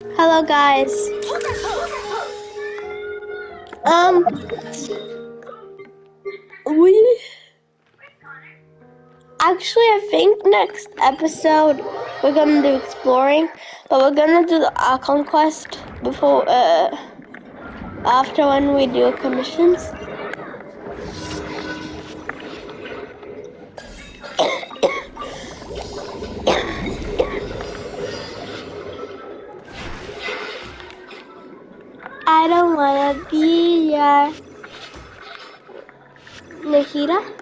Hello, guys. Um, we actually, I think next episode we're gonna do exploring, but we're gonna do the Archon quest before, uh, after when we do commissions. I don't wanna be your. Oh.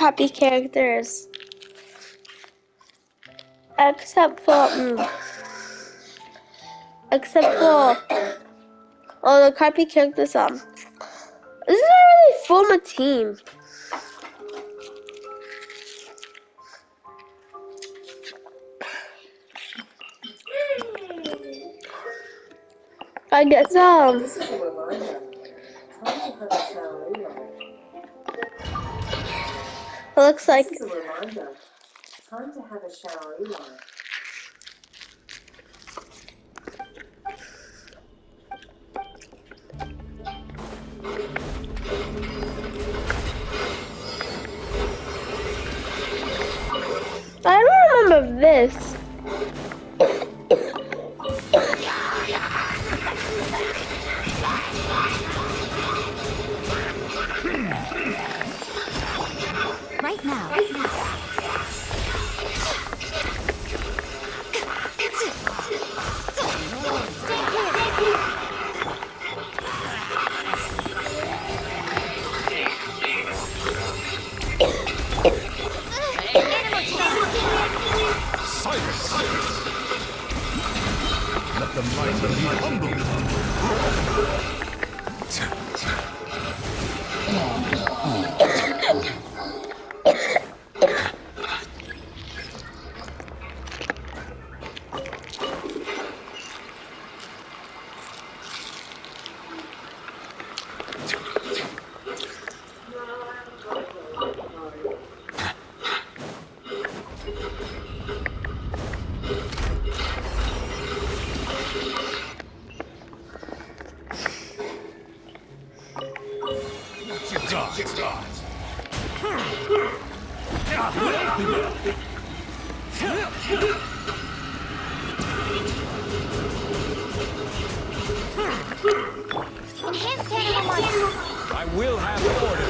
Crappy characters? Except for. mm, except for. Oh, the crappy characters. Um. This is really form a team. I guess um. It looks like. Time to have a shower anyway. Will have order.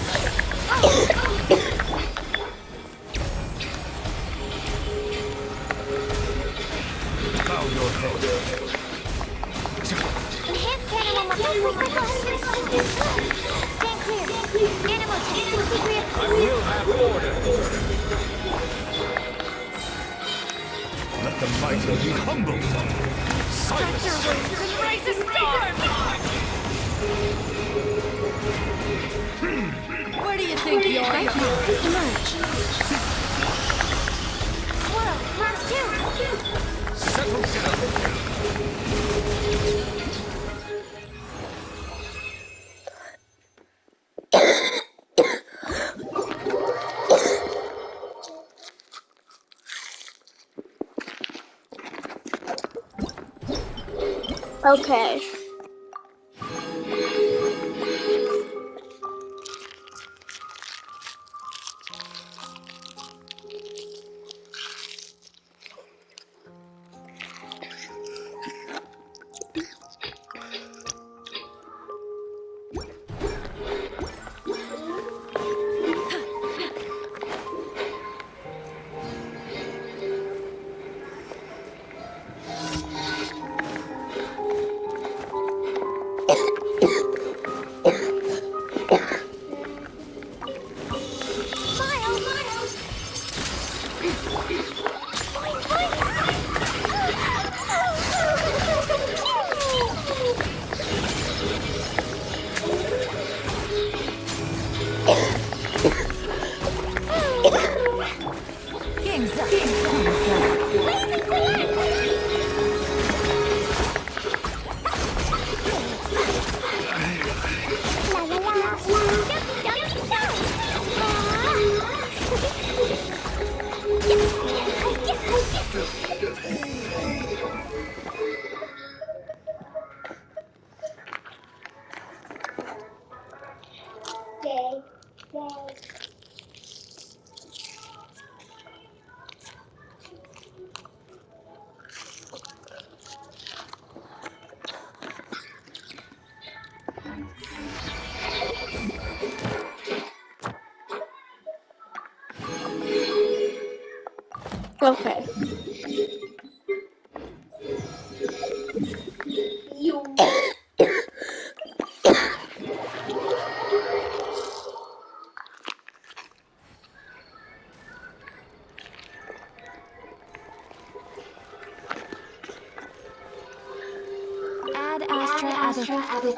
Abbott.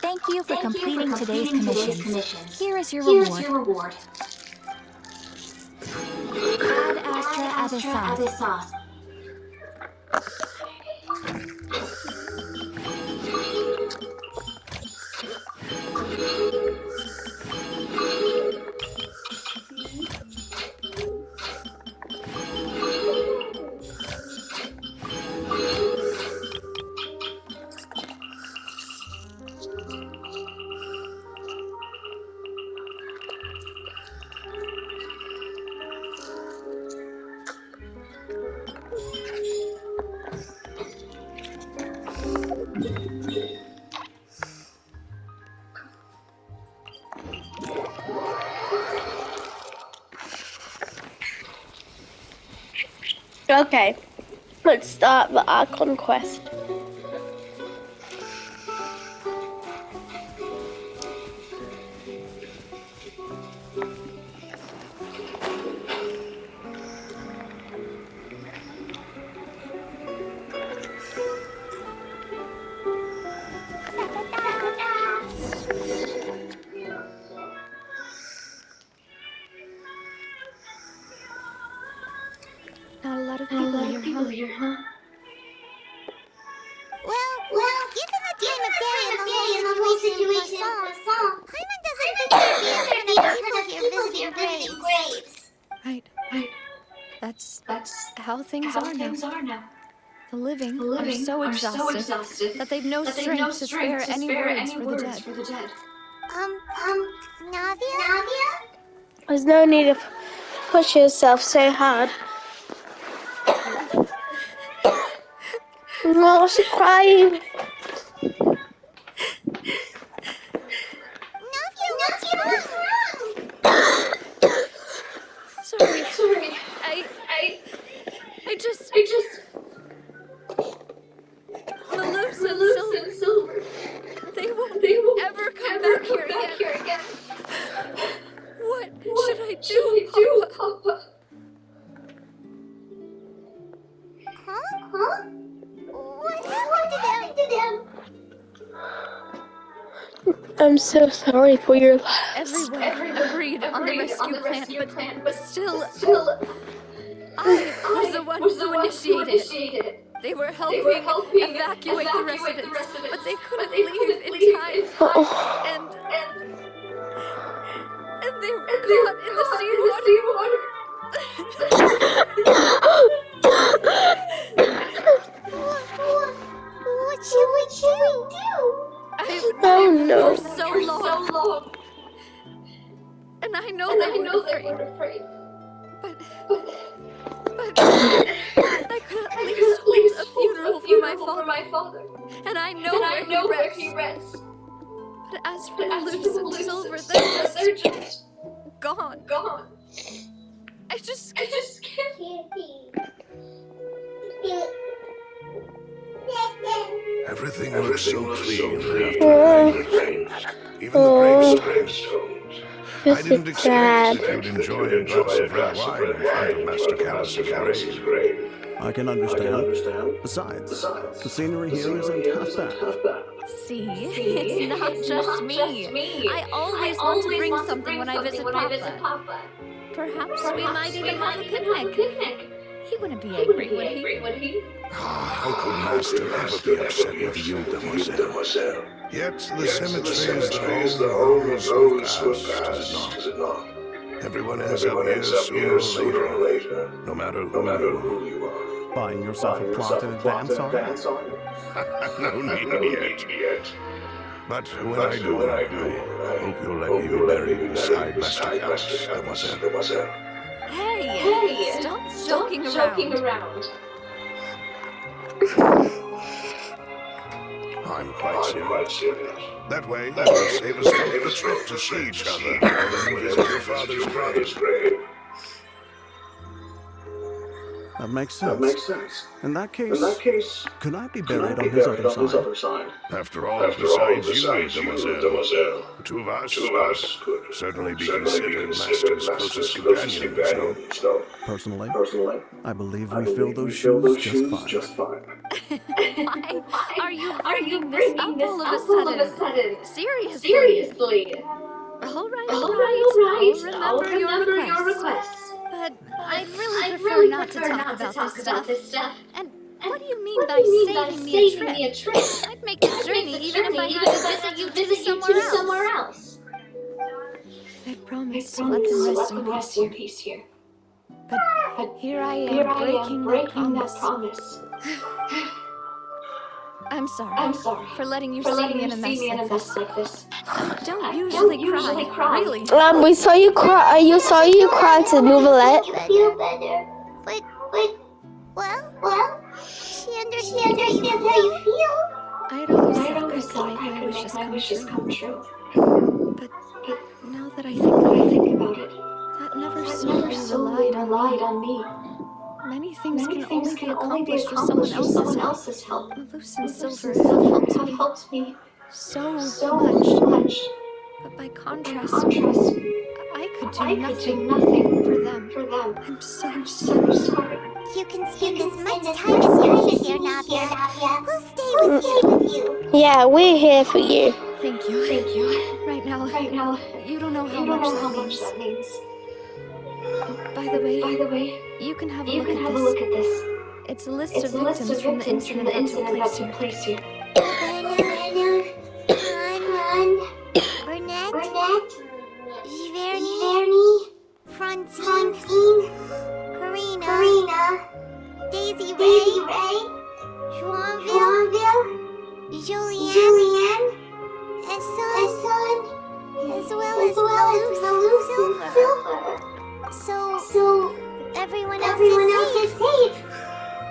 Thank you for completing today's commissions. Here is your reward. Ad Astra Abyssos. Okay. Let's start the Archon quest. Living, The living are so are exhausted, exhausted that they've no that they've strength no to strength spare to any spare words any for the words dead. for the dead. Um, um, Navia? Navia? There's no need to push yourself so hard. No, she's crying. I'm so sorry for your loss. Everyone, Everyone agreed, on the rescue on the plan, rescue but, plan, but but still, Still, I was the one was the who one initiated. initiated. They were They helping, were helping evacuate, the, evacuate residents, the residents, but they couldn't but they leave couldn't in leave time, in time. Oh. and And, and they were and they were caught in the caught seawater. What, what, what should we do? Oh no. for so for long, so long. and I know And they I were know they afraid, were afraid. but But but I could at least hold a funeral a for my funeral for father, my father. and I know And where I know he where rests. he rests. But as for But the loose and silver, they're just they're just gone. gone. I just I just can't. Everything looks so clean Oh, after rain. Even the gravestones. Oh, I didn't expect sad. that you'd enjoy a glass of red wine in front of Master Callas's grave. I can understand. Besides, the scenery here isn't half bad. see. It's not just me. I always want to bring something when I visit Papa. Papa. Perhaps we might even have a even have a picnic. Picnic. He wouldn't be He would angry, be would he? angry, would he? Ah, how could Master ever be upset with you, Demoiselle? Yet the cemetery is the home of those who have passed, is it not? Everyone ends up here sooner or later, no matter who you are. Buying yourself a plot in advance, are you? no need yet. But when I do, I do, I hope you'll let me be buried beside Master Callas, Demoiselle. Hey, Hey, stop Stop joking joking around. around. I'm quite serious. That way, we'll save us from the trip to see each other when we visit your father's grave. That makes sense. In that case, case, could I be buried on his other side? side. After all, After all, besides you, Demoiselle, Demoiselle, the two of us two of us could could certainly be certainly considered considered Master's closest companions, no? So, Personally, personally, I believe I we believe fill those fill those shoes shoes just fine. just fine. Why are you Are you bringing this up this all of up a all of a sudden? sudden? Seriously. Seriously. All right, All all right, right. all right. I'll remember, your, request. request. But I'd really prefer really not prefer to talk not about to talk this about stuff. this stuff. And what do you mean What by do you mean by saving me a saving trip? me a trip? I'd make the journey even if journey I even had if I to visit to you to somewhere to else. somewhere else. I I promise to let promise them rest in peace here. peace here. But But here I am here I breaking, am that breaking that promise. promise. I'm sorry. I'm sorry for letting you for see letting me in a see mess me in a like mess this. like this. I don't I usually, don't usually cry. Really. Um, we saw you cry. Uh, you saw you cry to Neuvillette. Feel better. But, but, well, well, she understands how you how feel. you feel. I'd always I'd thought I always could thought make I my could wishes make my come wishes true. come true. But But now that I think when about I it, think about it, that never that solely never solely relied on relied me. on me. Many things Many can things only be can only be accomplished with someone else's someone help. else's help. Loose and Silver silver have helped me helped me so, so much. much. But by In contrast, contrast, I could do I could do nothing nothing for them. for them. I'm so I'm sorry. so sorry. You can spend as much time as you need here, Navia. We'll stay with you. You. Yeah, we're here for you. Thank you. Thank you. Right now, Right now, you don't know how you don't much know that how much means. that means. By the way, By the way, you can have a look can at have a this. look at this. It's a list It's of a list victims of from the victims from incident the incident that place took here. place here. Burnett, Bernard, Giverny, Francine, Francine, Karina, Karina, Daisy Daisy Ray, Ray, Joinville, Joinville, Julianne, Julianne, Esson, Esson, as well as as well as Melus Melus and and Silver. Silver. So So everyone else everyone is else safe, is safe,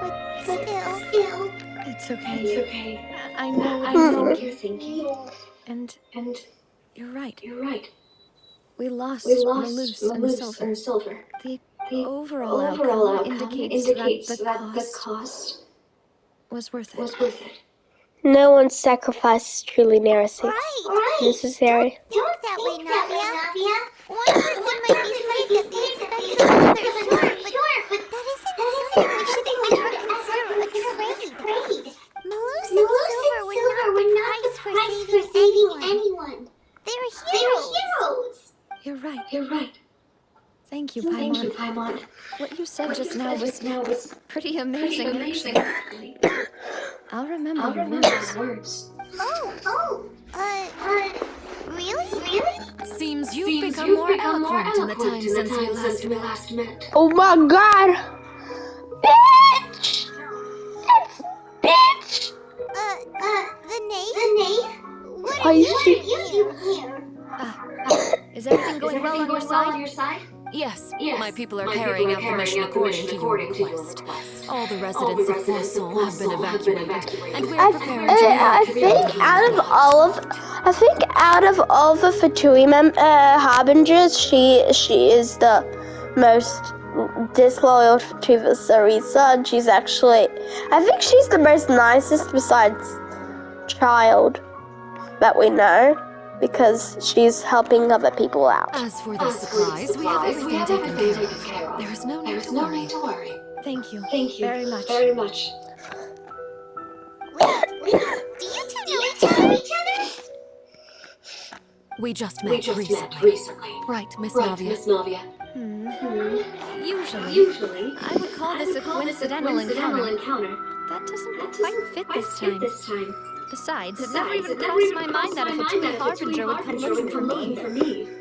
but but still. still, It's okay. it's okay. I know what I you're thinking. you're thinking, And and you're right. you're right. We lost, We lost Melus and Melus Silver. and Silver. The The overall, overall outcome outcome indicates, indicates that the that the cost cost was worth it. was worth it. No one's sacrifice is truly necessary. Right! Right. Necessary. Think that way, Think that way, Navia. Navia. One person might be safe at the expense of another, sure, but that isn't something we should ever consider a trade. Melus and Silver were not the price for saving anyone. They're heroes. You're right. You're right. Thank you, Thank you, Paimon. Paimon. What you said What just you now said was just now was pretty pretty amazing, amazing. actually. actually. I'll remember I'll your remember words. words. Oh, Oh, uh, uh, really? really? Seems you've Seems become you've more become more eloquent in the time in the since we time last since we met. last met. Oh my god! Bitch! That's Bitch! Uh, Uh, the knave? the knave? What Are are you you doing you here? doing here? Ah, is everything Is going well on your going well on your side? Yes, Yes. my people are My carrying people out are the mission carrying out the according mission to your according to your request. request. All the All the residents of residents Poisson have been have been evacuated, evacuated. and we are th- preparing uh, to I evacuate think out of all of, I think out of all the Fatui mem- uh, harbingers, she she is the most disloyal to the Tsaritsa, and she's actually, I think she's the most nicest besides Childe that we know, because she's helping other people out. As for the As for supplies, we have supplies, everything have taken everything taken care of. of. There is no need There's to no worry. need to worry. Thank you. Thank you Very much. Very much. Wait, do you two know each other? We just met We just recently. met recently. Right, Miss Right, Navia. Miss Navia. Hmm. Hmm. Usually, Usually, I would call I this a would call this a coincidental coincidental encounter. encounter. That doesn't That quite doesn't fit quite this fit time. this time. Besides, it never even crossed my mind that mind a come harbinger would come looking for me.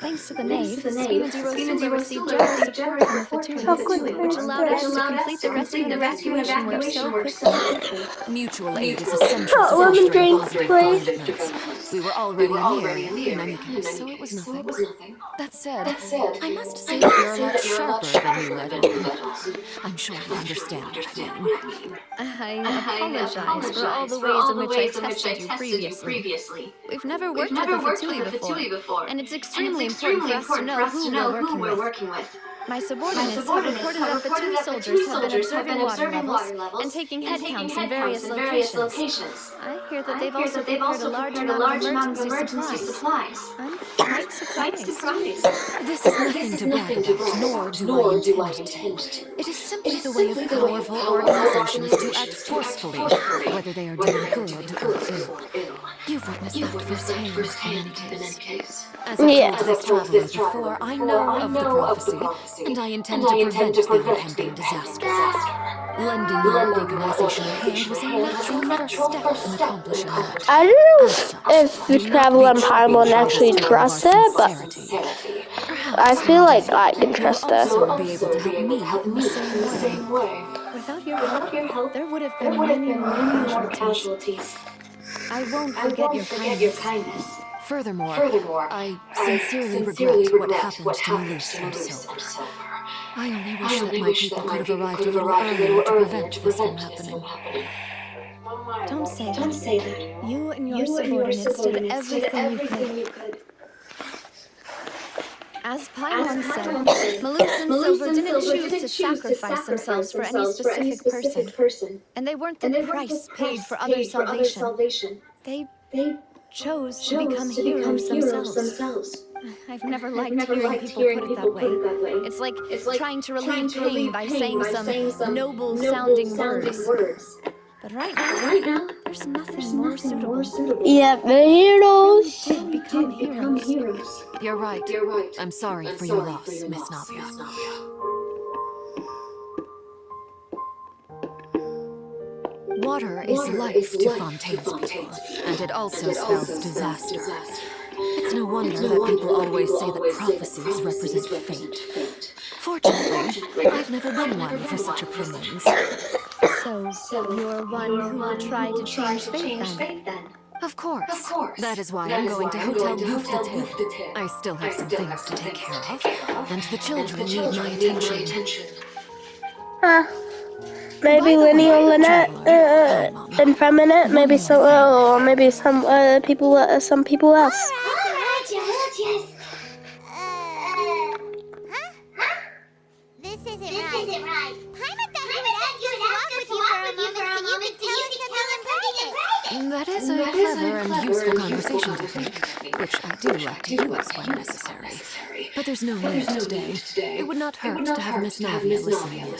Thanks to the Thanks knave, to the Spina knave, Zero Spina received generous received support from the support from Fatui, the Fatui, which allowed us to complete the to rescue and the evacuation work so quickly. quickly. Mutual aid is essential Oh, to lemon fostering drink, positive please. developments. We were already were in the already in the in area, any case, so it was nothing. it was nothing. That said, I must say that you're a lot that you're a lot sharper than you let on. I'm sure you understand what I mean. mean. I I apologize for all the ways in which I ways in which I tested you previously. previously. We've never worked with a worked Fatui with a before, and it's and extremely it's important extremely for us to important know for us who to know who we're working with. My My subordinates have subordinates reported have that Fatui reported that soldiers have been soldiers have observing water levels water levels and taking and head counts in various in various locations. locations. I hear that I they've hear also that they've prepared a also large prepared a amount of large amount of emergency emergency supplies. supplies. I'm quite Quite surprised. surprised. This is nothing to brag nothing about, nor do nor I do I intend intend to. to. It is simply It is the way of simply of powerful powerful organizations to act organizations to act forcefully, forcefully, whether they are doing good or ill. You've witnessed You've that firsthand in any case. case. As I've told this I've traveler before, I know of the know of the prophecy, prophecy, and I intend and to I intend prevent to the prevent impending disaster. disaster. Lending your Lending organization a hand was a hand natural first step in accomplishing that. I don't know if, the do not traveler and Paimon actually this token of our trust her, but. I feel like I can trust her. also be able to help me in the same way. Without your help, Without your help, there would have been many more casualties. casualties. I won't I forget won't your forget your kindness. Kindness. Furthermore, Furthermore, I I sincerely, sincerely regret, what regret happened what to happened Melus to and Melus Silver. and Silver. I only I wish that only my wish people that could my have people arrived a could have little arrived a earlier little to earlier prevent to this from prevent this happening. from happening. Don't say that. Don't that. say that. You and your You and your subordinates did subordinates did everything you could. you could. As As Paimon Paimon said, said, Malus and Silver didn't Silver choose didn't to choose to sacrifice themselves for any themselves for any specific person, person, and they weren't and the they weren't price paid for other paid for other salvation. salvation. They They chose to become to become heroes heroes themselves. themselves. I've never I've liked never hearing liked people hearing put it people that put it way. that way. It's like, It's like trying to relieve trying to pain relieve by saying by some saying some noble noble sounding sounding words. words. But right now, right now, There's nothing more suitable. Yeah, the heroes. Did become heroes. You're right. I'm sorry for your loss, Miss Navia. Water is life to Fontaine's people, and it also spells disaster. It's no wonder that people always say that prophecies represent fate. Fortunately, I've never been one for such opinions. So, you're one who will try to change fate then? Of course. Of course. That is why I'm going to Hotel Bouffe d'ete. I still have some things to take care of, and the children need my attention. Huh. Maybe Winnie or Lynette, uh, and Feminine, maybe some, or maybe some uh, people, uh, some people else. Uh, huh? This isn't right. Paimon thought he would ask you to walk with you for a moment so you could tell us something important. That is a clever and useful conversation technique, which I do like to use when necessary. But there's no need today. It would not hurt to have Miss Navia listening in.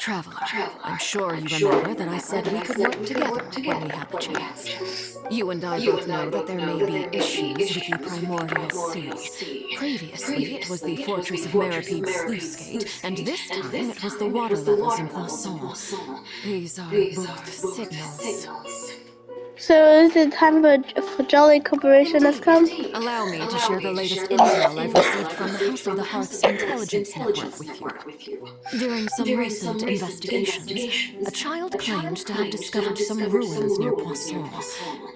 Traveler, I'm sure you remember that I said we could work together when we had the chance. You and I both know that there may be issues with the primordial sea. Previously, it was the fortress of Meropide sluice gate, and this time it was the water levels in Poisson. These are both signals. So is it time for, for Jolly Corporation has come? Allow me to share the latest intel I've received from the House of the Hearth's intelligence network with you. During some recent investigations, a child claimed to have discovered some ruins near Poisson.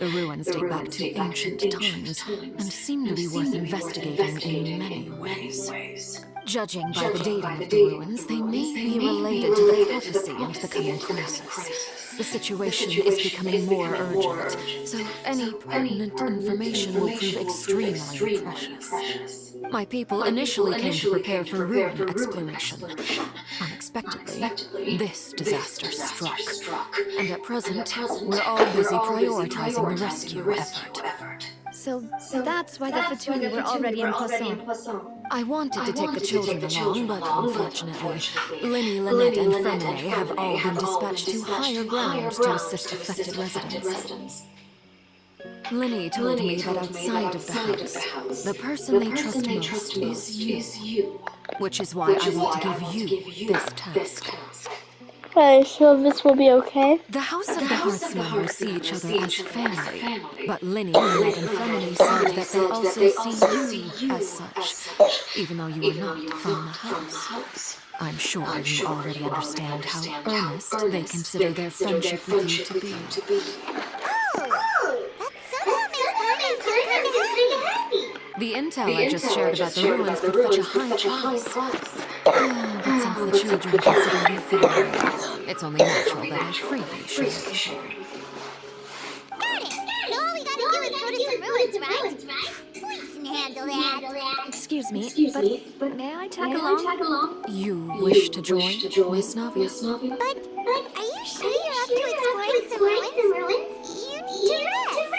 The ruins date back to ancient times and seem to be worth investigating in many ways. Judging by the dating of the ruins, they may be related to the prophecy and the coming crisis. The situation is becoming more urgent, so any pertinent information will prove extremely precious. My people initially came to prepare for ruin exploration. Unexpectedly, this disaster struck, and at present, we're all busy prioritizing the rescue effort. So, that's why the Fatui were already in Poisson. I wanted to take the children along, but unfortunately, Lyney, Lynette, and Freminet have all been dispatched to higher ground to assist affected residents. Lyney told me that outside of the house, the person they trust most is you, which is why I want to give you this task. Are you sure this will be okay? The House of the Hearthsmen will see each other as family, but Lyney, Lynette, and Freminet said that they also see you as such, even though you are not from the house. I'm sure you already understand how earnest they consider their friendship with you to be. Oh, that somehow makes Paimon feel kinda happy. The intel I just shared about the ruins could fetch a high price. But since the children consider you family, it's only natural that I freely share it with you. Got it. So all we gotta do is go to some ruins, right? We can handle that. Excuse me, but may I tag along? You wish to join, Miss Navia? But, are you sure you're up to exploring some ruins? You need to rest.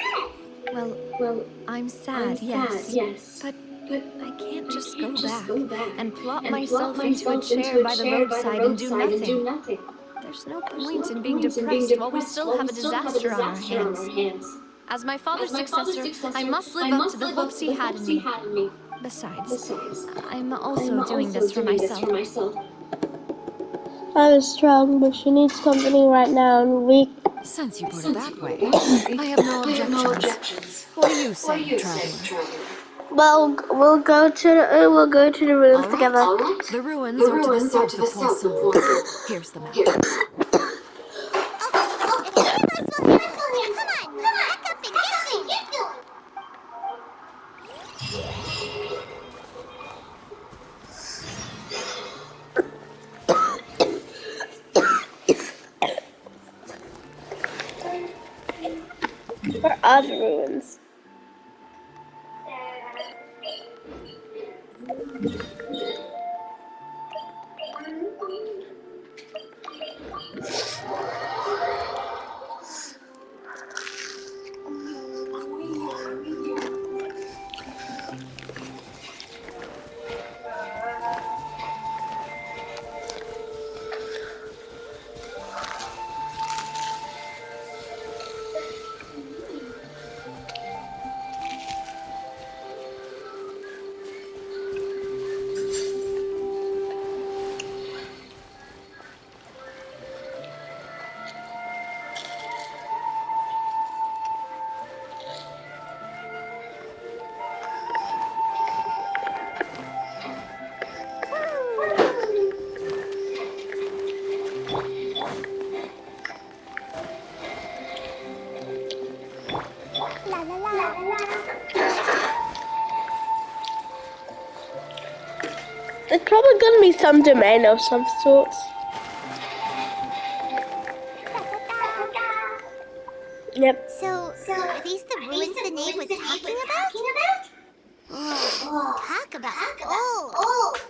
Well, well, I'm sad, yes. yes. But but I can't just go back and plop myself into a chair by the roadside and do nothing. There's no point in being depressed while we still have a disaster on our hands. As my father's successor, I must live up to the hopes he had in me. Besides, I'm also doing this for myself. I was strong, but she needs company right now and weak. Since you put it that way, I have no objections. What do you say, traveler? Well, we'll go to the, uh, we'll go to the rooms All right. together. The ruins are to the south of Poisson. Here's the map. Okay, probably some domain of some sorts. Yep. So, are these the ruins the knave was talking about? Oh, talk about old.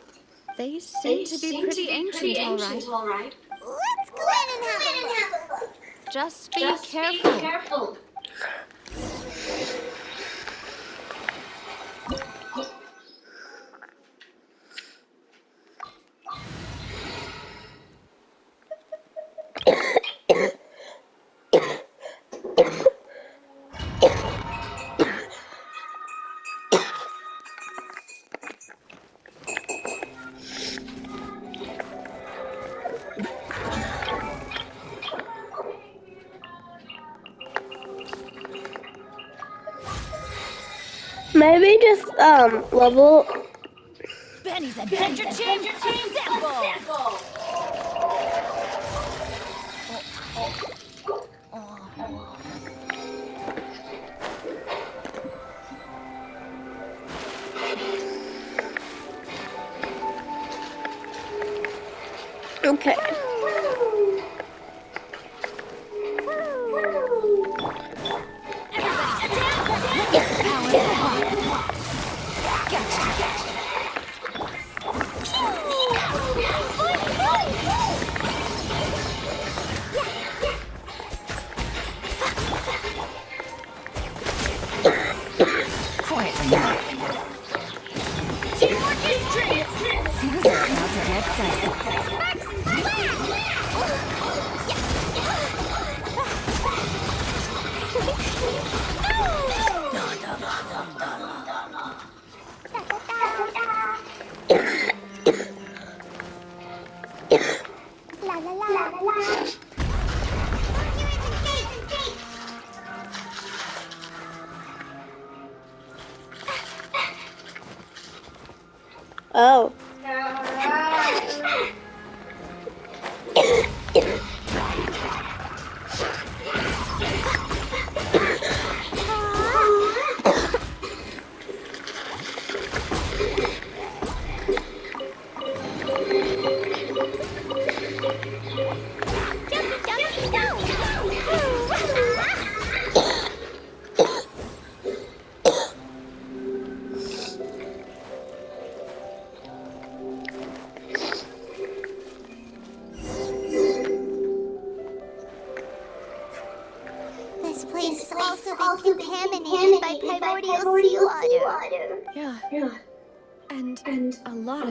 They seem to be pretty ancient, all right. Let's go in and have a look. Just be careful. Maybe just um level. Benny's Adventure Chamber Assemble!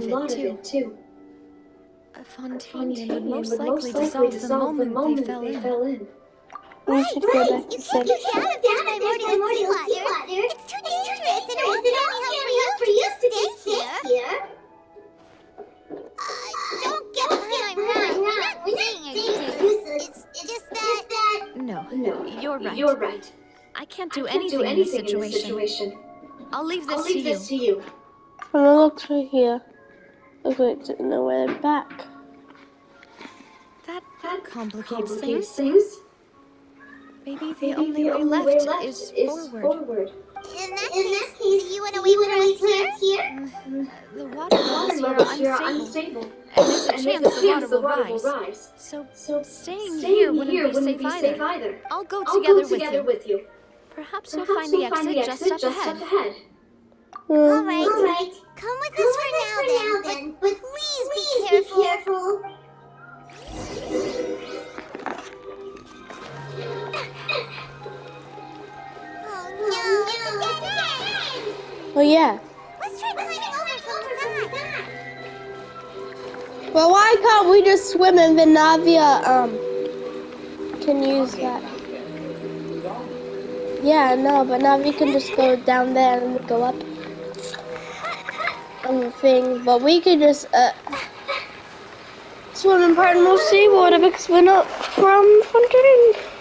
A lot of it, too. A Fontainian would most likely dissolve the moment they fell in. We should go Right, back you to can't bed. get out of this primordial seawater. It's too dangerous, and it won't be any help for you to just stay here. Uh, don't get me wrong, I'm not saying you're useless. It's just that... No, you're right. I can't do anything, in this situation. I'll leave this to you. I'm gonna look through here. Look like to know where they're back. That that complicates things. Maybe the only way left is forward. forward. In that case, do you want to wait for us here? The water levels here are unstable, and there's a chance the water will rise. So, staying here wouldn't be safe either. I'll go together with you. Perhaps we'll find the exit just up ahead. All right. All right. Come with us for now, then. But please, be careful. Oh no, it's a dead end. Oh yeah. Let's try climbing over from the side. Well, why can't we just swim and then Navia um can use that? Yeah, no, but Navi can just go down there and go up thing. But we could just uh swim in Primal Seawater because we're not from Fontaine.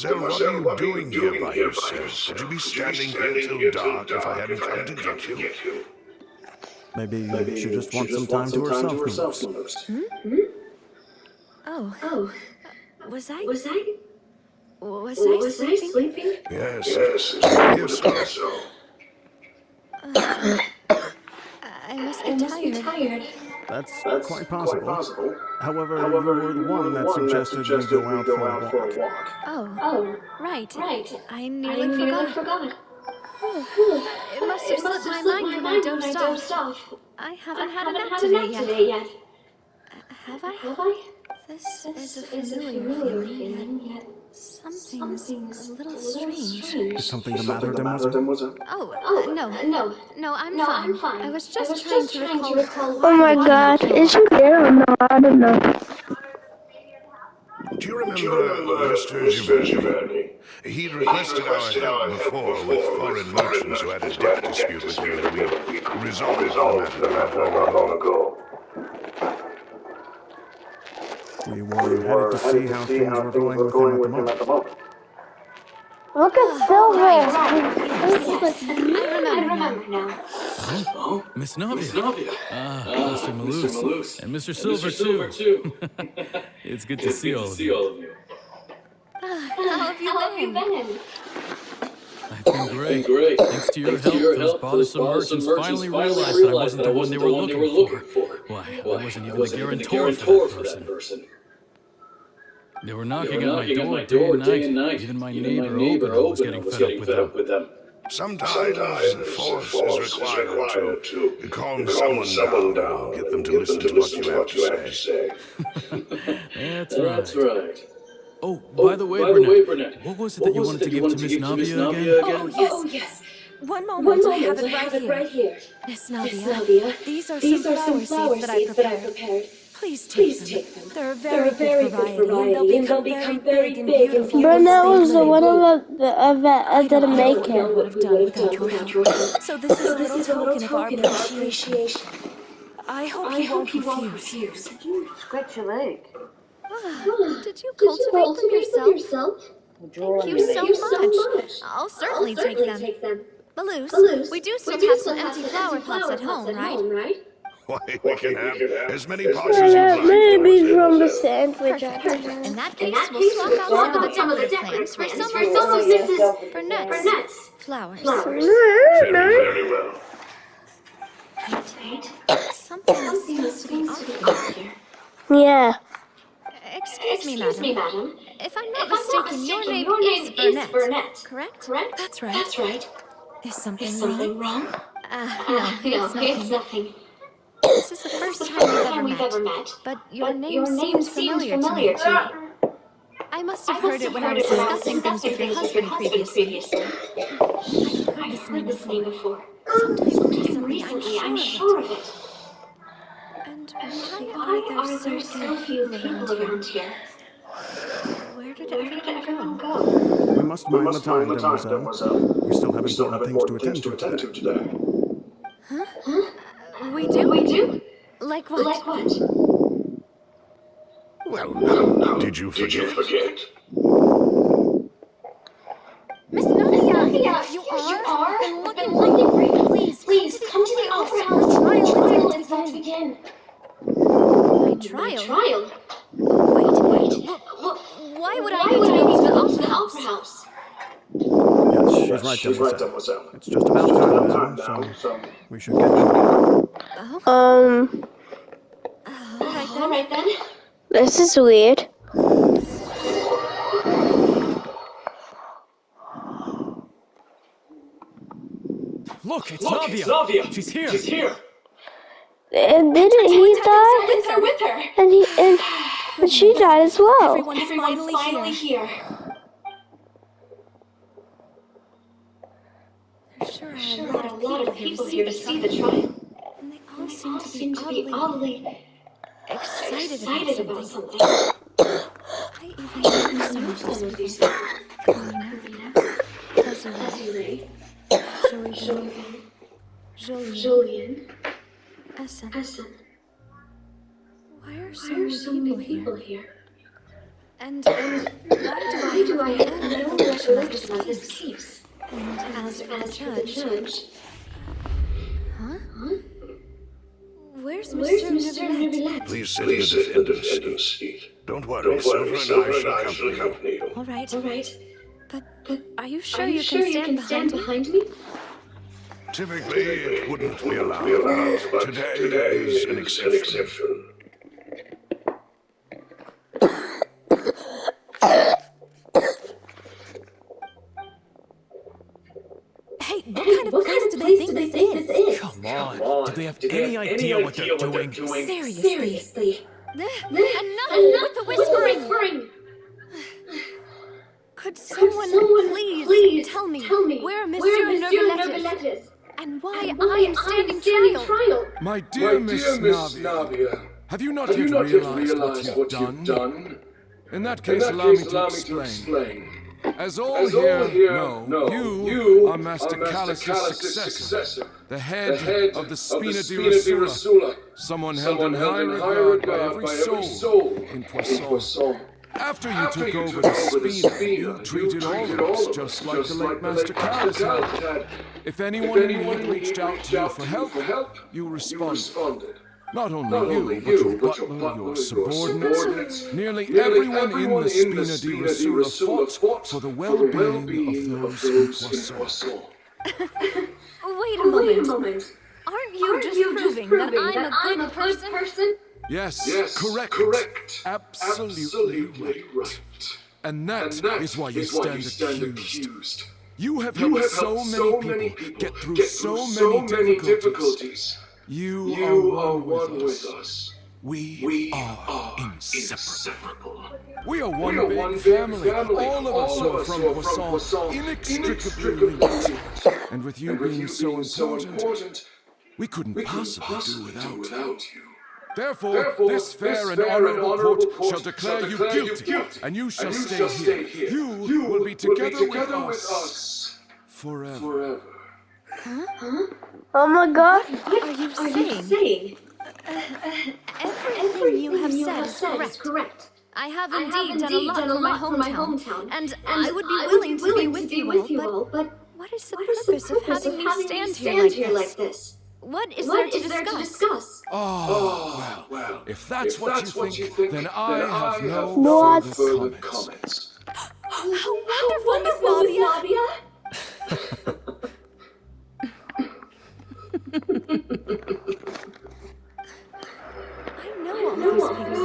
Demoiselle, what are you doing here by yourself? Would you be standing here till dark if I hadn't come to get you? Maybe, she just wants some time to herself. Moose. Hmm? Hmm? Oh, Oh, uh, was I? was I? Was I Was I sleeping? sleeping? Yes, yes, yes, so. Uh, I must I be must be tired. Tired. That's, quite possible. However, you were the one that suggested we go out for a walk. Oh, Oh, right. right. I I nearly nearly forgot. forgot. It must have It must slipped my slipped mind my when I mind when I dozed dozed off. off. I I haven't had a haven't nap had a today nap yet. today yet. Have I? Have I? This This is a is a familiar familiar feeling, feeling, yet yet something's something's a little strange. Is something the matter, Demoiselle? Oh, Oh, uh, no. no. No, I'm No, fine. I'm fine. I was I just was trying just to trying to recall. recall Oh my god, is he there or no? I don't know. Do you remember Master Giovanni? He'd requested our help before with foreign merchants who had a debt dispute with him, and we resolved the matter not long ago. We were headed to see how things were going with him at the moment. Look at Silver. I remember now. Oh, Miss Navia. Ah, Mr. Melus. And Mr. Silver, too. it's good to see all of you. How have you How have you been? Been? I've been great. Thanks to your help, those bothersome merchants finally realized that I wasn't the one they were looking for. Why, I wasn't even the guarantor for that person. They were knocking at my door day and night. Even my neighbor Obin was getting fed up with them. Sometimes force is required to calm someone down, get them to listen to what you have to say. That's right. Oh, oh, by the way, Burnett, what was it that you wanted to give to Miss Navia again? Oh, yes. Oh, yes. One One moment, I have I it right have it here. right here. Miss Miss Navia, Navia, these are these some are flower flower seeds that I seeds that I prepared. prepared. Please take Please them. take them. They're a They're very, very good good variety, variety, and they'll become very big and beautiful. Burnett was the one of the of that I didn't make don't it. I've done without your without help. your help. So this is So a this little is token of our token of our appreciation. appreciation. I hope I you won't hope you won't refuse. refuse. Scratch your leg. Did you Did you cultivate them cultivate them yourself? yourself? Thank you Thank so you so much. much. I'll certainly I'll take them. take them. Melus, Melus, we do still we do have still some empty flower pots at home, right? right? Why, we can have as many pots as Uh, you maybe like. from the sandwich. I Perfect. don't. In that In case, that we'll case, swap we'll out some of the some of the decorative plants for some plants of for Mrs. Mrs. for nuts. For nuts. Flowers. Flowers. Very well. Right? Something Something seems to be seems off to be here. off here. Yeah. Excuse me, Excuse me, madam. madam. If I'm not If I'm not mistaken, your name your name is is Burnett, Burnett. correct? Correct? That's right. That's right. Is something Is wrong? something wrong? Ah, Uh, no, no, it's nothing. it's nothing. This is the first time we've ever we've met. ever met. But your But name your name seems seems familiar, familiar to me. to me. I must I have heard must it when I heard was it when I was discussing things with your discussing husband things with your previously. husband I've heard this I've name heard this name before. before. Sometime Sometime recently, I'm sure of it. Of it. And Why why are are there there so so few few people people around around here? here? Where did Where did everyone everyone go? go? We must mind the time, mademoiselle. We still have important things to attend to today. We do? We do? Like what? Like what? Well, now, did you forget? Miss Navia, Yeah, you you are? are? I've been looking for you. looking for you. Please, Please come to the opera house. Our trial Trial is is about to about to begin. begin. My trial? Trial? Wait, Wait. wh- why would I why need would to I go need to to the go to the opera opera house? house? Yes, she's right, mademoiselle. It's just about time now, so we should get going. Oh, Um, all right then. right then. this is weird. Look, it's Navia. She's here. And didn't he die? With her, with her. And he and, and she died as well. Everyone's Everyone's finally, finally here. here. There sure are Sure a lot are a of lot of people people here here to to see see the the trial. trial. And they all All seem to seem be to be oddly oddly excited, excited about about something. something. I even knew some of Some these of these people. people. Karina, Desiree, Joey, Jolien, Essen. Why are so many people here? And, and why do I have no recollection of this case? And as for the judge, huh? huh? Where's Mr. Neuvillette? Please sit in the defendant's seat. Don't worry, Silver and I shall accompany you. All right. All right. But, but are you sure Are you, you sure you can can stand, stand behind, behind me? Typically, it wouldn't be allowed, but today is an exception. Hey, what kind of place do they place think do they this think is? this is? Come on. Do they have any idea what they're doing? Seriously. Seriously. Enough Enough with the whispering. whispering. Could Could someone, someone please, please tell me, tell me where Monsieur, where Monsieur Neuvillette is Neuvillette is? and why And I am standing trial? trial. My dear Miss Navia, have you not yet realized what you've done? In that case, allow me to explain. As all here know, you you, are Master Callas's successor, the head of the Spina di Rosula, someone held in high regard by every soul in Poisson. After you took over the Spina, you treated all of us just like the late Master Callas had. If anyone in need reached out to you for help, you responded. Not only you, but your butler, your subordinates, nearly everyone in the Spina di Rosula fought for the well-being of those in Poisson. Wait a Wait a moment. moment. Aren't you Aren't just you proving, proving that I'm a good person? person? Yes, correct. correct. Absolutely, right. And that is why you stand accused. You have helped so many people get through so many difficulties. You are one with us. We are inseparable. We are one big family. All of us are from Poisson, inextricably linked. And with you being so important, we couldn't possibly do without you. Therefore, this fair and honorable court shall declare you guilty, and you shall stay here. You will be together with us forever. Huh? Oh my god. Are you Are you saying saying uh, uh, everything you have you said have is said is correct? correct? I have I indeed, done, a lot done a for my lot for my hometown, hometown, and, and I would be I willing, to be with you all, but all, but what is the what is the purpose of purpose having me having stand, here, like, this? like this? What is What there to is there to discuss? Discuss? Oh, well, if that's, what, you think, then I have no What? further comments. How wonderful, Miss Navia! Navia? I know all these things.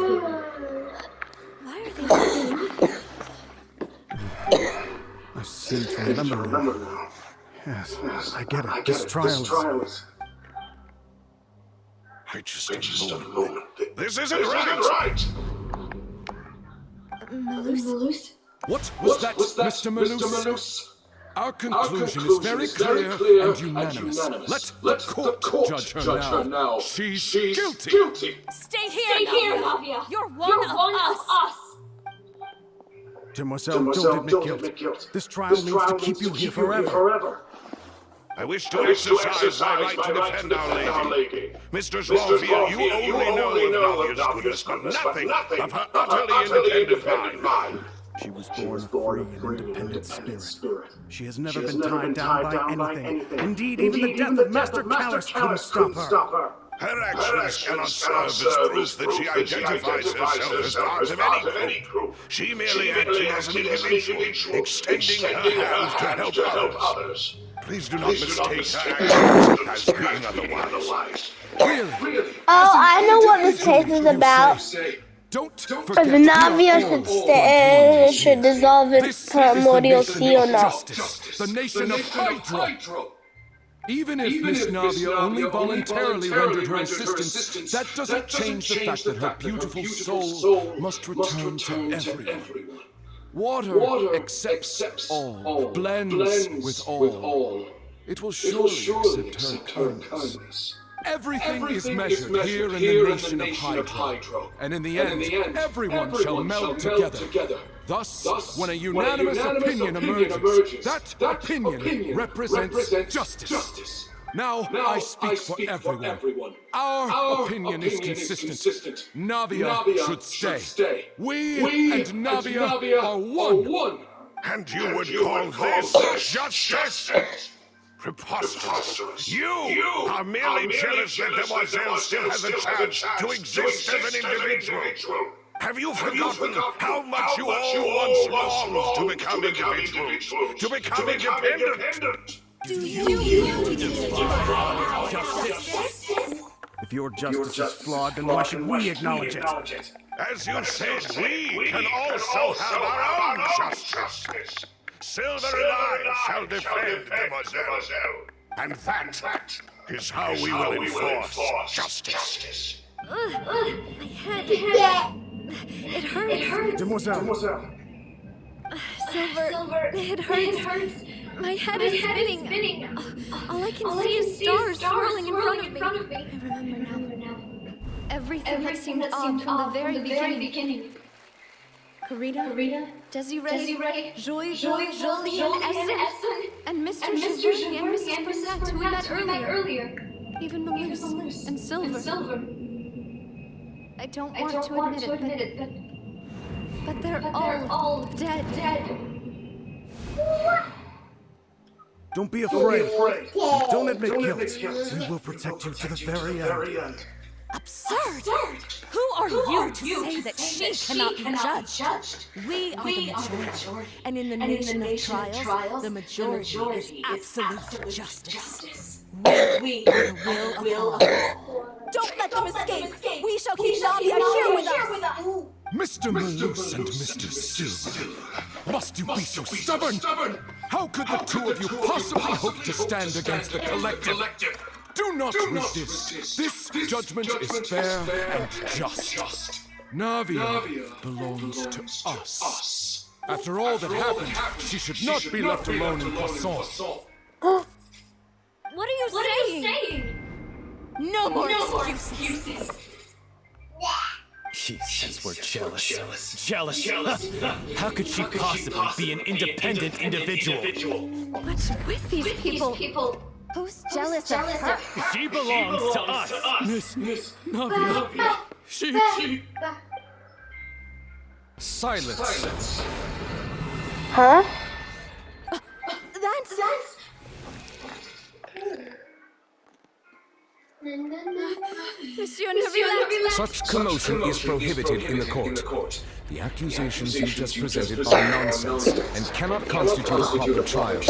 Why are they happening? I seem to remember now. Yes, I get it. This trial is... I just a moment. This isn't right! Melus, Melus? What was that, Mr. Melus? Our conclusion is very clear and unanimous. Let, Let the court court judge her now. She's guilty. stay here, Stay here, Navia. Navia. You're one You're of one us. of us. Demoiselle, don't admit guilt. This trial needs to keep you here forever. I wish to exercise my right to defend Our Lady. Mr. Longfield, you only know of Navia's goodness, but nothing of her utterly independent mind. She was born a free and independent spirit. She has never been tied down by anything. Indeed, even the death of Master Callas couldn't stop her. Her actions cannot serve as proof that she identifies herself as part of any group. She merely acted as an individual, extending her hand to help others. Please do not mistake her actions as being otherwise. Really? Oh, I know what this case is about. Don't If forget Navia we are should stay, one should dissolve This its is the primordial sea or not. justice, the nation of Hydro. Even if Miss Navia only voluntarily rendered her assistance, that doesn't change the fact that her beautiful soul must return to everyone. Water accepts all, blends with all. It will surely accept her kindness. Everything, is measured, here in the nation, of, Hydro. And in the, end, everyone, shall meld, together. Thus, when a unanimous, opinion, emerges, that, opinion, represents, justice. Now, I speak, for, everyone. Our, opinion, is consistent. Navia, should, stay. We, and Navia, are one. And you would call this justice? Preposterous. You, you are merely jealous that Demoiselle still has a chance to exist as an individual. Have you forgotten how much you all once longed to become individuals, to become independent? Do you defy justice? If your justice is flawed, then why should we acknowledge it? As you said, we can also have our own justice. Silver and I shall defend Demoiselle. And that is how we will enforce justice. Ugh, my head. It hurts. It hurts. Demoiselle. Silver, it hurts. My head is spinning. All I can see is stars swirling in front of me. I remember now. Everything that seemed odd from the very beginning. Karina, Karina Desiree, Desiree Joy, Joy, Jolie, and Essen, and Mr. Chavouni and Mrs. Burnett, who we met earlier. Even Melus and Silver. I don't want to admit it, but, but they're all dead. Don't be afraid. Don't admit guilt. We will protect you to the very end. Absurd! Who are you to say that she cannot be judged? We are the majority, and in the nation of trials, the majority is absolute justice. We are the will of all. Don't let them escape! We shall keep Navia here with us! Mr. Melus and Mr. Silver, must you be so stubborn? How could the two of you possibly hope to stand against the collective? Do not resist. This judgment is fair and just. Navia belongs to us. After all that happened, she should not be left alone in Poisson. What are you saying? No more excuses! She says we're jealous. Jealous. jealous How could she possibly be an independent individual? What's with these people? people Who's jealous of her? She belongs to us. Miss, Miss Navia. She. she... Silence. Huh? That's. Monsieur Neuvillette! Such commotion is prohibited in the court. The accusations you just presented are nonsense and cannot constitute a proper trial.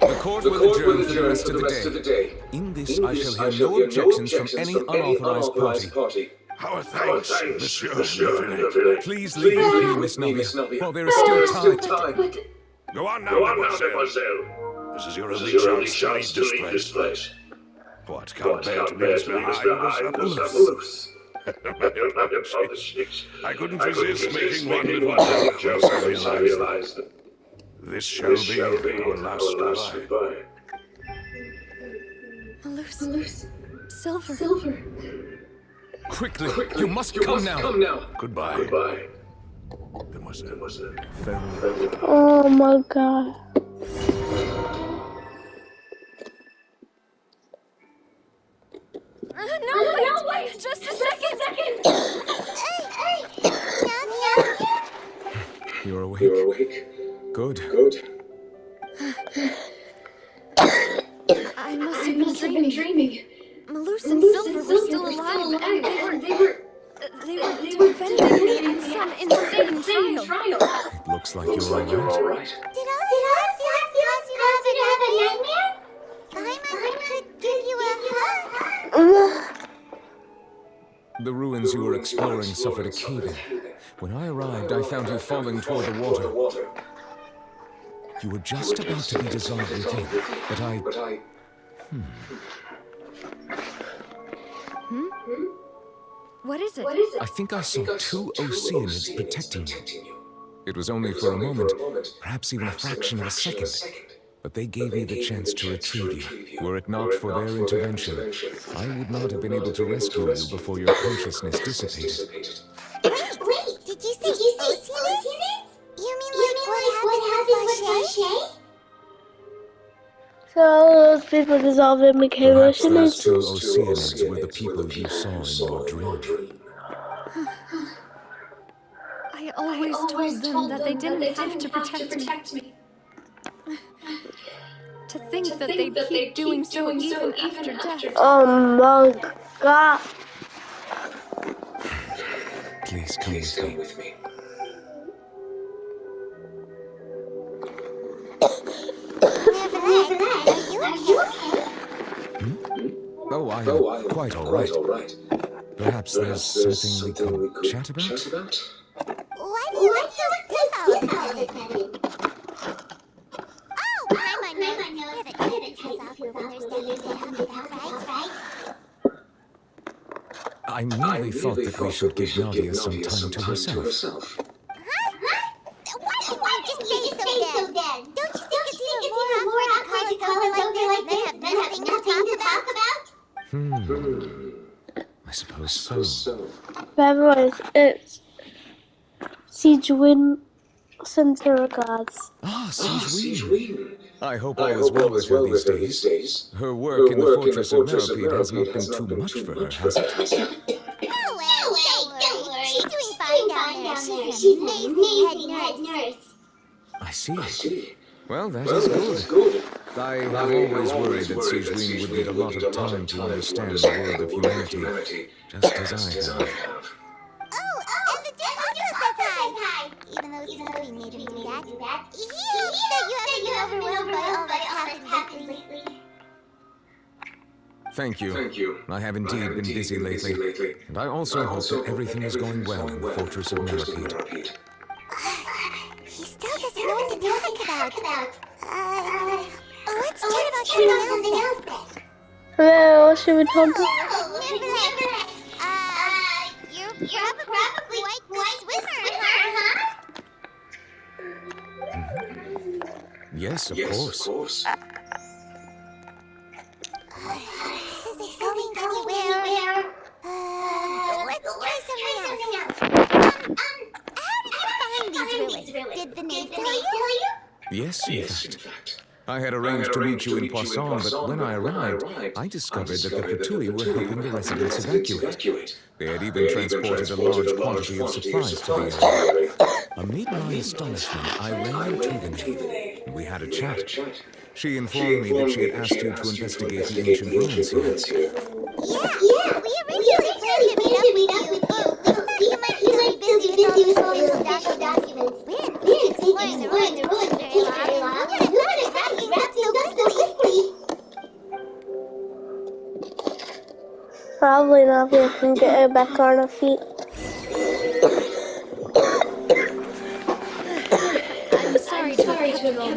The court will adjourn for the rest of the day. In this, I shall hear no objections from any unauthorized party. Our thanks, Monsieur Neuvillette. Please leave with me, Miss Navia, while there is still time. Go on now, mademoiselle. This is your only chance to leave this place. What can't bear to leave us behind is Melus. I couldn't resist making one little joke once I realized that this shall be our last goodbye. Melus. Silver. silver. Quickly, you must come now. Goodbye. Goodbye. Demoiselle. Farewell. Oh my god. Suffered a cave-in. When I arrived, I found you falling toward the water. You were just about to be dissolved within, but I... Hmm. Hmm? What is it? I think I saw two Oceanids protecting you. It was only for a moment, perhaps even a fraction of a second. But they gave me the chance to retrieve you. Were it not for their intervention, I would not have been able to rescue you before your consciousness dissipated. Wait, wait, did you say Oceanus? You mean like what happened with Flashay? So all those people dissolved and became Perhaps those oceanids. two Oceanids were the people you saw in your dream. I always, told them that they didn't have to protect me. To think that they'd keep doing so even after death. Oh my god. Please come with me. Neuvillette, are you okay? Oh, I am quite all right. Perhaps there's something we could chat about? Why do you look so stiff all of a sudden? Oh, I'm on nose. You haven't taken your shoes off when there's nothing to talk about, right? I merely thought that we should give Navia some time to herself. Huh? Why didn't you just say so then? Don't you think it's even more awkward to call us over like this and then have nothing to talk about? Hmm. I suppose so. Everyone, it's Sigewinne sends her regards. Ah, Sigewinne. I hope all is well with her these days. Her work in the Fortress of Meropide has not been too much for her, has it? Oh, well, don't worry. She's doing fine down there. She's an amazing head nurse. I see. Well, that is good. I have always worried that Sigewinne would need a lot of time to understand the world of humanity, just as I have. Even though made him do that. He hopes that you haven't been overwhelmed by all that's happened lately. Thank you. Thank you. I have indeed been busy lately, and I also hope that everything is going well in the Fortress of Meropide. He still doesn't know what to talk about. Uh, let's chat about something else then. Well, what should we talk about? Oh, Neuvillette. Uh, you're probably quite the swimmer, huh? How of you find these ruins? Did the name tell? Yes, in fact. I had arranged to meet you in Poisson, but when I arrived, I discovered that the Fatui were helping the residents evacuate. They had even transported a large quantity of supplies to the area. Amid my astonishment, I ran to the maid. We had a chat. She informed me that she had asked you to investigate the ancient ruins here. Yeah, yeah. We originally planned to meet up with you. We might still be busy with all these official documents. We hadn't finished exploring the ruins for very long. and We wanted to wrap things up so quickly. Probably not. We can get her back on her feet.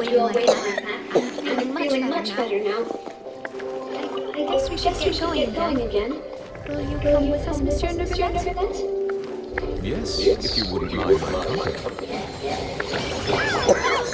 You all waiting like that. I'm feeling much better now. I guess we should get going again. Will you come with us, Monsieur Neuvillette? Yes, if you wouldn't mind my company.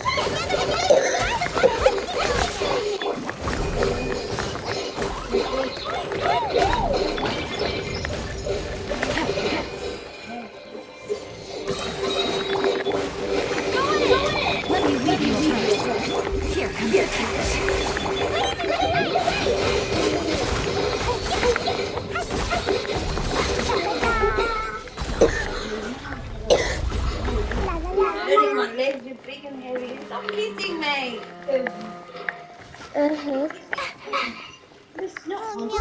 kissing me. Uh-huh. It's not Oh, no, no.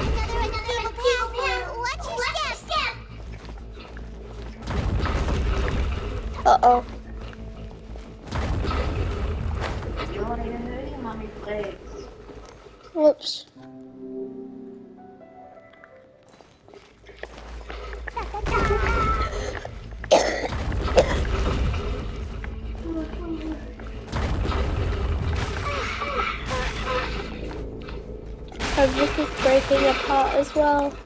Another unstable path. Watch your step. Uh-oh. Is breaking apart as well.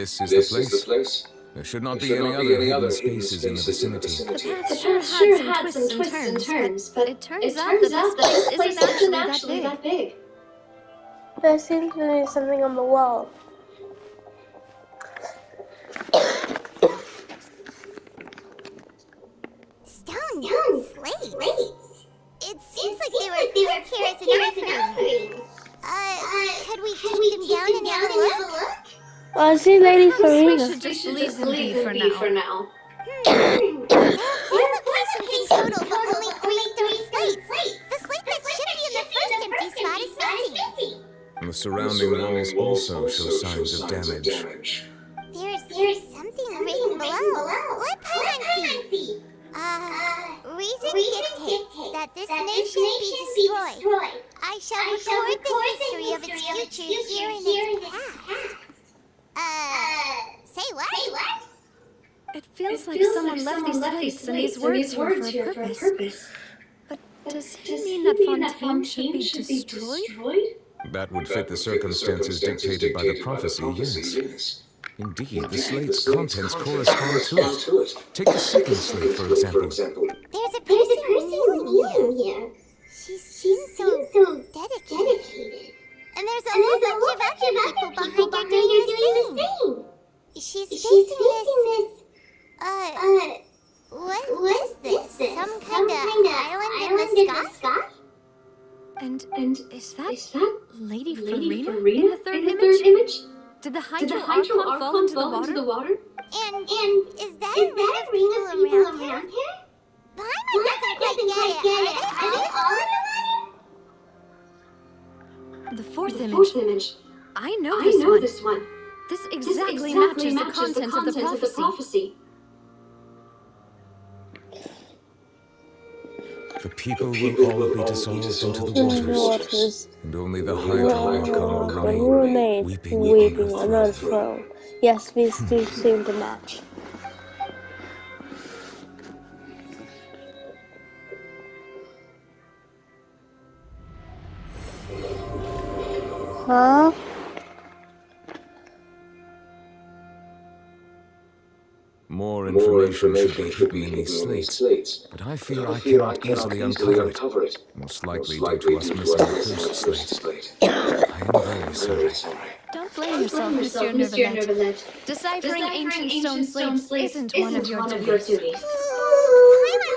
This is the place. There should not be any other hidden spaces in the vicinity. The path sure had some twists and turns, but it turns out that this place isn't actually that big. There seems to be something on the wall. Stone slate. It seems like they were put here as an offering. Uh, could we take them down and have a look? Oh, I see Lady Perhaps we should just leave them be for now. Four locations in total, but only three stone slates. The slate that should be in the first empty spot is missing. The surrounding walls also show signs of damage. A purpose. But does he mean that Fontaine should be destroyed? That would fit the circumstances dictated by the prophecy, yes. Indeed, the slate's contents correspond to it. Take the second slate, for example. There's a person kneeling here. She seems so so dedicated. And there's a whole bunch of other people behind her doing the same. She's facing this. Uh, what is this? Some kind of island in the sky? And, is that, is that Lady, Furina, in the third image? Did the Hydro Archon fall into the water? And, and is that a ring of people around here? Paimon doesn't quite get it. Are they all in the water? The fourth image. I know this one. This exactly, matches, the content of the prophecy. The people will all be dissolved into the In the waters, waters, and only the Archon will will remain, weeping, weeping on her throne. Yes, these two seem to match. Huh? More information should be hidden in these slates, but I fear I cannot easily uncover it, most likely due to us missing the first slate. I am very sorry. Don't blame yourself, Monsieur Neuvillette. Deciphering ancient stone slates isn't one of your duties. Paimon's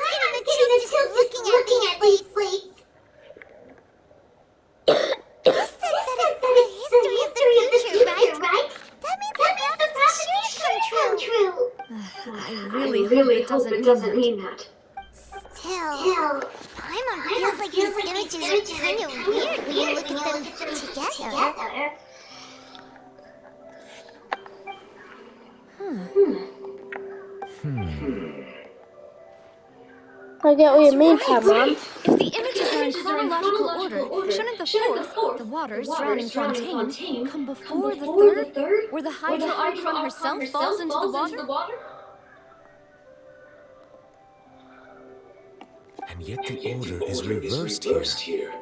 getting the juice just looking at these slates. This says that it's the history of the future, right? That means the prophecy should come true. I really hope it doesn't mean that. Still, Paimon feels like these images are kind of weird when you look at them together. Hmm. Hmm. Hmm. I get what you mean, Mom. If the images are in chronological order, shouldn't the fourth, the waters drowning Fontaine, come before the third, where the Hydro Archon herself falls into the water? And yet the order is reversed here.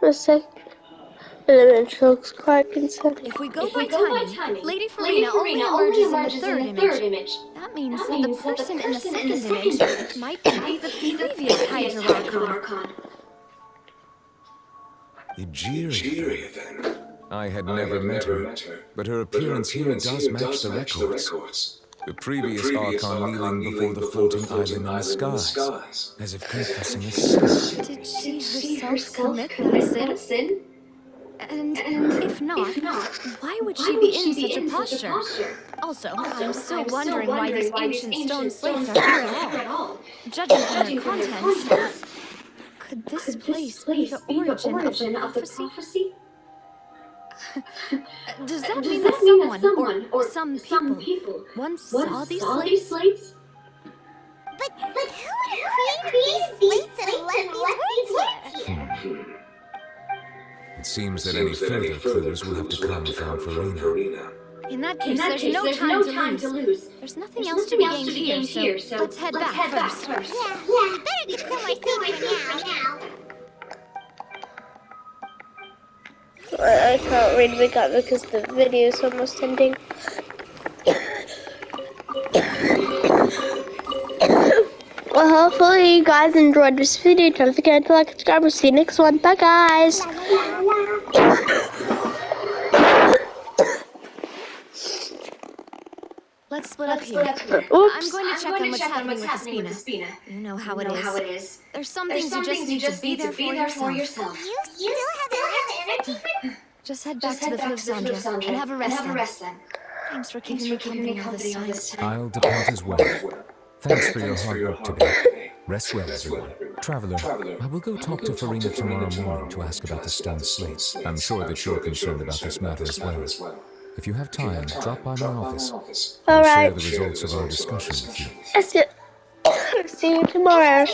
The second image looks quite concerning. If we go by timing, Lady Furina only emerges in the third image. That means that the person in the second image might be the previous Hydro Archon. Egeria, then. I had never met her, but her appearance here does match the records. The previous Archon kneeling before the floating island in the skies, as if confessing a sin. Did she herself commit that sin? And, if not, why would she be in such a posture? Also, I'm still wondering why these ancient stone slates are here at all. Judging from their contents, could this place be the origin of the prophecy? Does that mean that someone, or some people, once saw these slates? But, but who would have created these slates and left these words here? It seems that any further clues will have to come from Furina. In that case, there's, no, time to lose. There's nothing, else to be gained here, so, let's head back head first. Yeah, we better get somewhere safe for now. I can't read the gut because the video is almost ending. Well, hopefully you guys enjoyed this video. Don't forget to like, subscribe, we'll see you next one. Bye, guys. Let's split up here. Oops. I'm going to check on what's happening with the Spina. You know how it is. There's some things you just need to be there for yourself. You still have energy? Just head back to the Flip Sandra and have a rest then. Thanks for keeping me company all this time. I'll depart as well. Thanks for your hard work today. Rest well, everyone. Traveler, I will go talk to Furina tomorrow morning to ask about the stone slates. I'm sure that you're concerned about this matter as well. If you have time, drop by my office. All right. Share the results of our discussion with you. That's it. See you tomorrow.